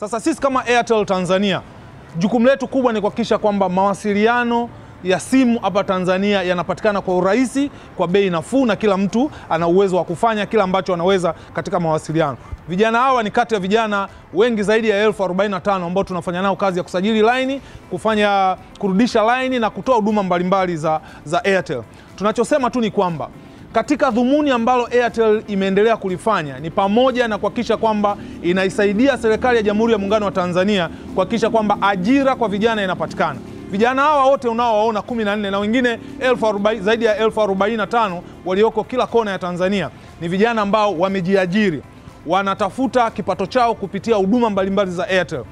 Sasa sisi kama Airtel Tanzania, jukumu letu kubwa ni kuhakikisha kwamba mawasiliano ya simu hapa Tanzania yanapatikana kwa urahisi, kwa bei nafuu, na kila mtu ana uwezo wa kufanya kila ambacho anaweza katika mawasiliano. Vijana hawa ni kati ya vijana wengi zaidi ya elfu arobaini na tano ambao tunafanya nao kazi ya kusajili laini, kufanya kurudisha laini na kutoa huduma mbalimbali za, za Airtel. Tunachosema tu ni kwamba katika dhumuni ambalo Airtel imeendelea kulifanya ni pamoja na kuhakikisha kwamba inaisaidia serikali ya Jamhuri ya Muungano wa Tanzania kuhakikisha kwamba ajira kwa vijana inapatikana. Vijana hawa wote unaowaona kumi na nne na wengine elfu arobaini, zaidi ya elfu arobaini na tano walioko kila kona ya Tanzania ni vijana ambao wamejiajiri, wanatafuta kipato chao kupitia huduma mbalimbali za Airtel.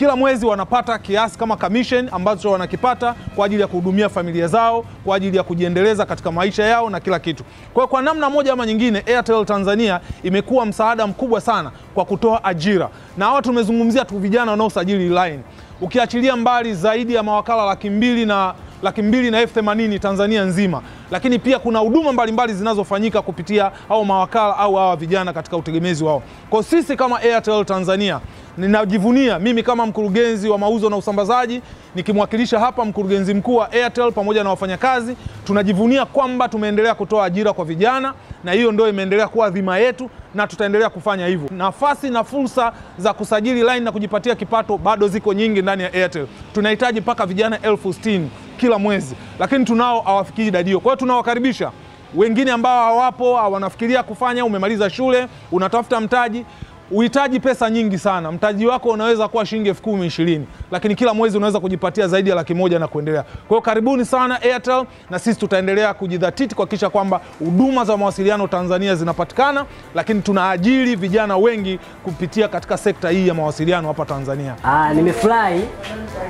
Kila mwezi wanapata kiasi kama commission ambacho wanakipata kwa ajili ya kuhudumia familia zao, kwa ajili ya kujiendeleza katika maisha yao na kila kitu. Kwa kwa namna moja ama nyingine, Airtel Tanzania imekuwa msaada mkubwa sana kwa kutoa ajira, na hawa tumezungumzia tu vijana wanaosajili line, ukiachilia mbali zaidi ya mawakala laki mbili na laki mbili na elfu themanini Tanzania nzima, lakini pia kuna huduma mbalimbali zinazofanyika kupitia hao mawakala au hawa vijana katika utegemezi wao. Kwa sisi kama Airtel Tanzania ninajivunia mimi kama mkurugenzi wa mauzo na usambazaji nikimwakilisha hapa mkurugenzi mkuu wa Airtel pamoja na wafanyakazi, tunajivunia kwamba tumeendelea kutoa ajira kwa vijana, na hiyo ndio imeendelea kuwa dhima yetu na tutaendelea kufanya hivyo. Nafasi na fursa za kusajili line na kujipatia kipato bado ziko nyingi ndani ya Airtel. Tunahitaji mpaka vijana elfu sitini kila mwezi, lakini tunao hawafikii idadi hiyo. Kwa hiyo tunawakaribisha wengine ambao hawapo, wanafikiria kufanya, umemaliza shule, unatafuta mtaji uhitaji pesa nyingi sana. Mtaji wako unaweza kuwa shilingi elfu kumi ishirini, lakini kila mwezi unaweza kujipatia zaidi ya laki moja na kuendelea. Kwa hiyo karibuni sana Airtel, na sisi tutaendelea kujidhatiti kuhakikisha kwamba huduma za mawasiliano Tanzania zinapatikana, lakini tunaajiri vijana wengi kupitia katika sekta hii ya mawasiliano hapa Tanzania. Ah, nimefurahi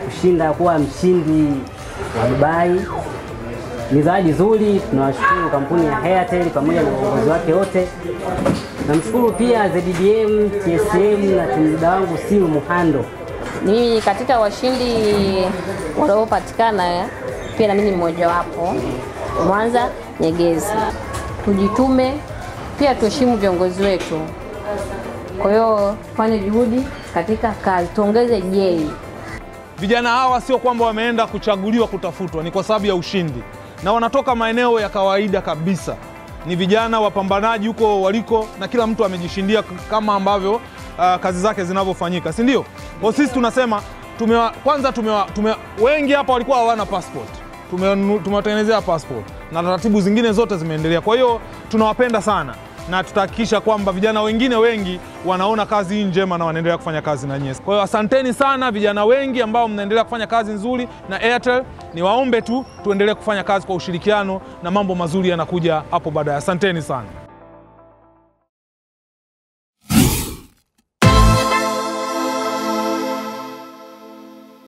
kushinda kuwa mshindi wa Dubai. Ni zawadi nzuri. Tunawashukuru kampuni ya Airtel pamoja na uongozi wake wote. Namshukuru pia ZDM, TSM na timuda wangu Simu Muhando. Mimi katika washindi waliopatikana, pia na mimi mmojawapo. Mwanza Nyegezi, tujitume, pia tuheshimu viongozi wetu. Kwa hiyo fanye juhudi katika kazi, tuongeze jei. Vijana hawa sio kwamba wameenda kuchaguliwa kutafutwa, ni kwa sababu ya ushindi, na wanatoka maeneo ya kawaida kabisa. Ni vijana wapambanaji huko waliko, na kila mtu amejishindia kama ambavyo uh, kazi zake zinavyofanyika, si ndio? Kwa sisi tunasema tumewa, kwanza tumewa, tumewa, wengi hapa walikuwa hawana passport, tumewatengenezea passport na taratibu zingine zote zimeendelea. Kwa hiyo tunawapenda sana na tutahakikisha kwamba vijana wengine wengi wanaona kazi hii njema na wanaendelea kufanya kazi na nyesi. Kwa hiyo asanteni sana vijana wengi ambao mnaendelea kufanya kazi nzuri na Airtel. Niwaombe tu tuendelee kufanya kazi kwa ushirikiano na mambo mazuri yanakuja hapo baadaye. Asanteni sana.